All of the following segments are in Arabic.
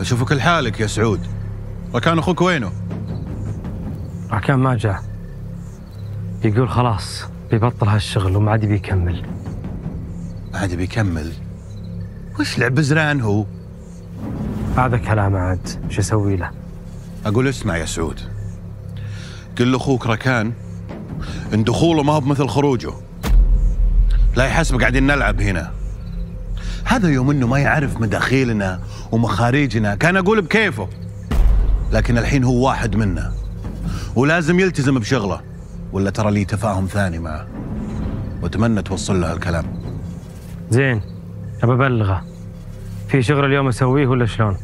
أشوفك لحالك يا سعود. ركان أخوك وينه؟ ركان ما جاء. يقول خلاص بيبطل هالشغل وما عاد بيكمل عاد بيكمل وش لعب زران هو؟ هذا كلام عاد. شو أسوي له؟ أقول اسمع يا سعود. قل لأخوك ركان إن دخوله ما هو بمثل خروجه. لا يحسب قاعدين نلعب هنا. هذا يوم إنه ما يعرف مداخيلنا ومخارجنا. كان أقول بكيفه لكن الحين هو واحد منا. ولازم يلتزم بشغله. ولا ترى لي تفاهم ثاني معه. وأتمنى توصل له هالكلام. زين أبى أبلغه. في شغل اليوم أسويه ولا شلون؟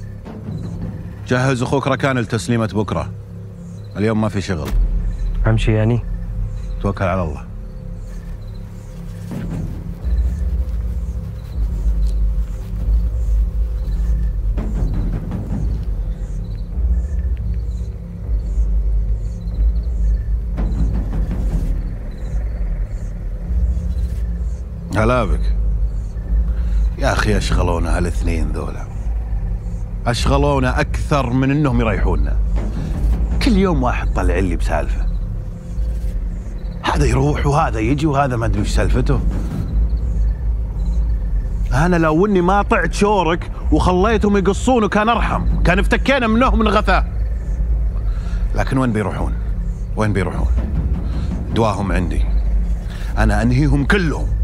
جهز أخوك ركان لتسليمة بكرة. اليوم ما في شغل. أمشي يعني؟ توكل على الله. هلا بك يا أخي أشغلونا هالاثنين ذولا. أشغلونا أكثر من إنهم يريحونا. كل يوم واحد طلع لي بسالفة. هذا يروح وهذا يجي وهذا ما أدري وش سالفته. أنا لو إني ما طعت شورك وخليتهم يقصون وكان أرحم. كان افتكينا منهم من غثاه لكن وين بيروحون؟ وين بيروحون؟ دواهم عندي. أنا أنهيهم كلهم.